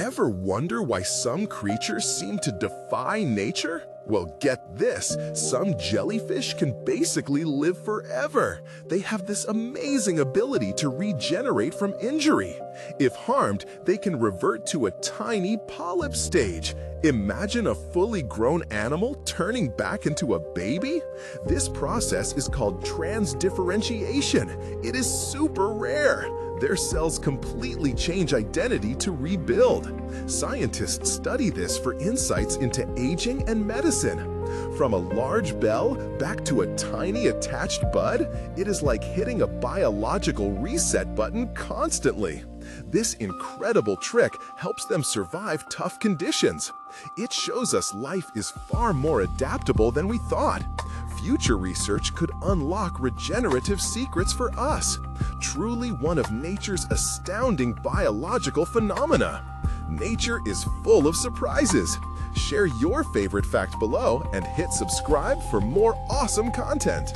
Ever wonder why some creatures seem to defy nature? Well, get this some jellyfish can basically live forever. They have this amazing ability to regenerate from injury. If harmed, they can revert to a tiny polyp stage. Imagine a fully grown animal turning back into a baby? This process is called transdifferentiation. It is super rare. Their cells completely change identity to rebuild. Scientists study this for insights into aging and medicine. From a large bell back to a tiny attached bud, it is like hitting a biological reset button constantly. This incredible trick helps them survive tough conditions. It shows us life is far more adaptable than we thought. Future research could unlock regenerative secrets for us. Truly one of nature's astounding biological phenomena. Nature is full of surprises. Share your favorite fact below and hit subscribe for more awesome content.